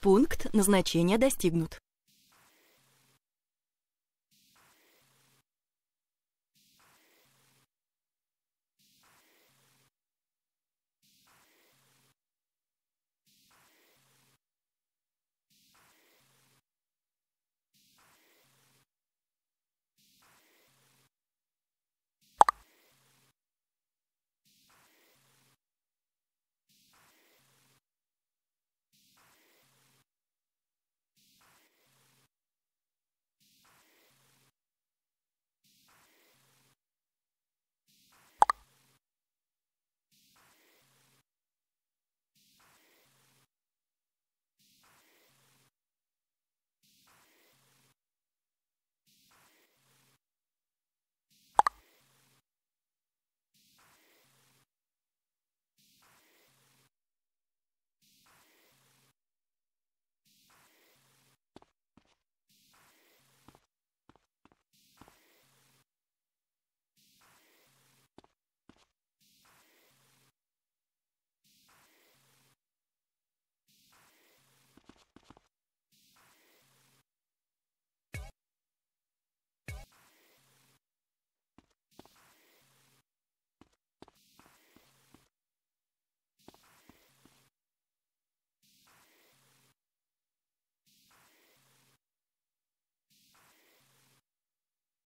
Пункт назначения достигнут.